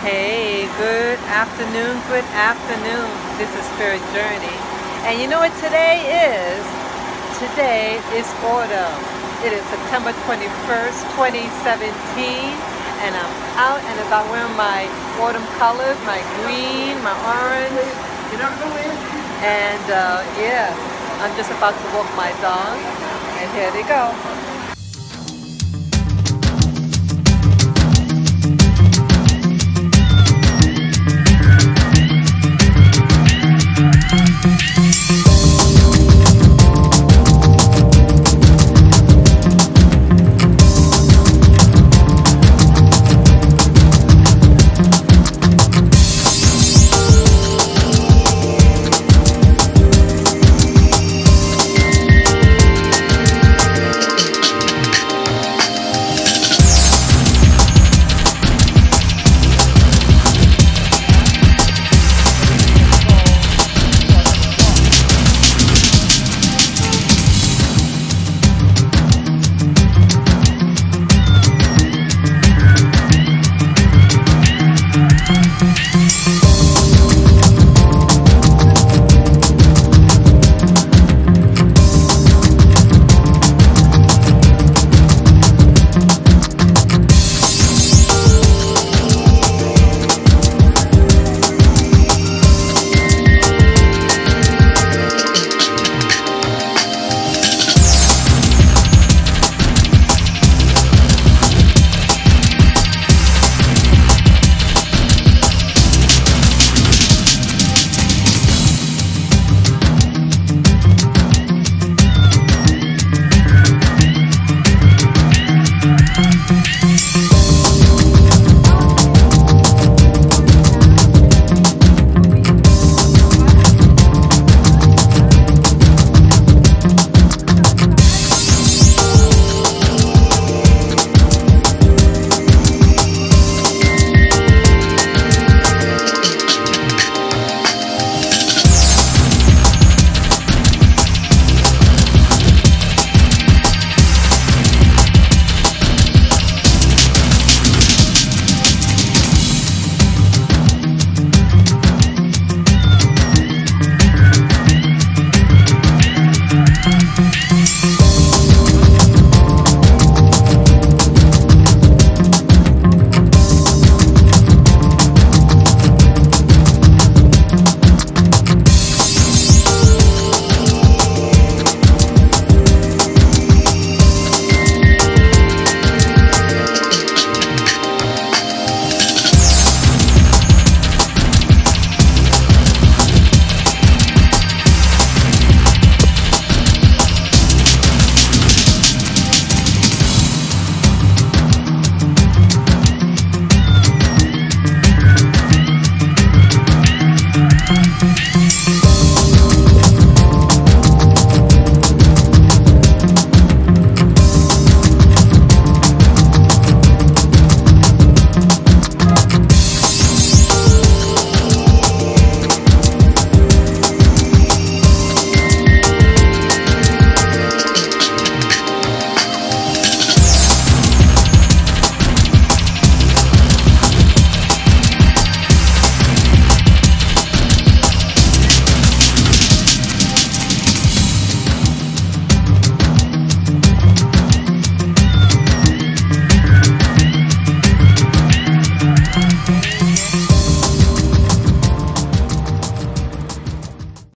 Hey, good afternoon, good afternoon. This is Spirit Journey. And you know what today is? Today is autumn. It is September 21st, 2017. And I'm out and about wearing my autumn colors, my green, my orange. And uh, yeah, I'm just about to walk my dog. And here they go.